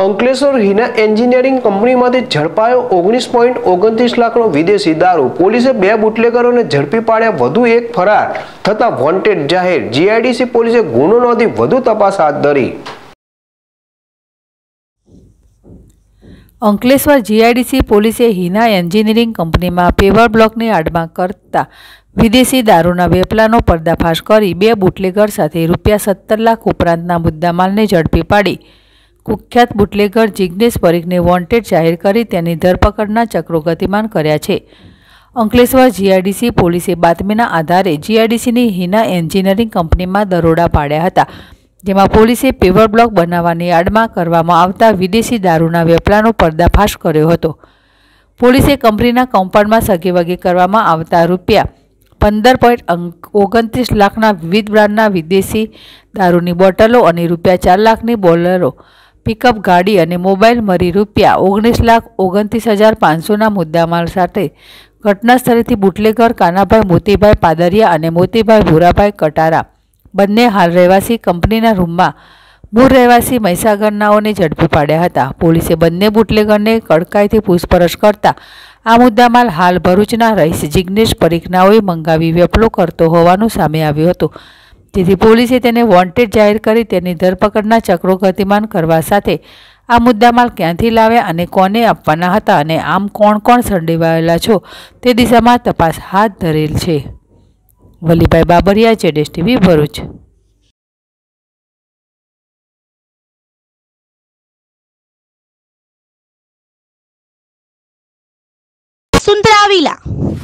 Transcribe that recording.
Ankleshwar Hina engineering કંપનીમાંથી ઝડપાયો ઓગણીસ point ઓગણત્રીસ લાખનો વિદેશી દારૂ. પોલીસે બે બુટલેગરોને ઝડપી પાડ્યા, વધુ એક ફરાર થતા વોન્ટેડ જાહેર. જીઆઈડીસી પોલીસે ગુનો નોંધી વધુ તપાસ હાથ ધરી. અંકલેશ્વર જીઆઈડીસી પોલીસે હિના એન્જિનિયરિંગ કંપનીમાં પેવર બ્લોકની આડમાં કરતા વિદેશી દારૂના વેપલાનો પર્દાફાશ કરી બે બુટલેગર સાથે રૂપિયા સત્તર લાખ ઉપરાંતના મુદ્દામાલને ઝડપી પાડી. કુખ્યાત બુટલેગર જિગ્નેશ પરીખને વોન્ટેડ જાહેર કરી તેની ધરપકડના ચક્રો ગતિમાન કર્યા છે. અંકલેશ્વર જીઆઈડીસી પોલીસે બાતમીના આધારે જીઆઈડીસીની હિના એન્જિનિયરિંગ કંપનીમાં દરોડા પાડ્યા હતા, જેમાં પોલીસે પેવર બ્લોક બનાવવાની આડમાં કરવામાં આવતા વિદેશી દારૂના વેપલાનો પર્દાફાશ કર્યો હતો. પોલીસે કંપનીના કમ્પાઉન્ડમાં સગેવગે કરવામાં આવતા રૂપિયા પંદર પોઈન્ટ ઓગણત્રીસ લાખના વિવિધ બ્રાન્ડના વિદેશી દારૂની બોટલો અને રૂપિયા ચાર લાખની બોલરો પિકઅપ ગાડી અને મોબાઈલ મળી રૂપિયા ઓગણીસ લાખ ઓગણત્રીસ હજાર પાંચસોના મુદ્દામાલ સાથે. ઘટના સ્થળેથી બુટલેગર, કાનાભાઈ, મોતીભાઈ પાદરિયા અને મોતીભાઈ ભૂરાભાઈ કટારા. બંને હાલ રહેવાસી કંપનીના રૂમમાં. મૂળ રહેવાસી મહીસાગરનાઓને ઝડપી પાડ્યા હતા. પોલીસે બંને બુટલેગરને કડકાઈથી પૂછપરછ કરતા આ મુદ્દામાલ હાલ ભરૂચના રહીશ જિગ્નેશ પરીખનાઓએ મંગાવી વેપલો કરતો હોવાનું સામે આવ્યું હતું. જેથી પોલીસે તેને વોન્ટેડ જાહેર કરી તેની ધરપકડના ચક્રો ગતિમાન કરવા સાથે આ મુદ્દામાલ ક્યાંથી લાવ્યા અને કોને આપવાના હતા અને આમ કોણ કોણ સંડેવાયેલા છો તે દિશામાં તપાસ હાથ ધરેલ છે. Valibhai Babariya, જેડેશ TV, Bharuch. Sundara villa.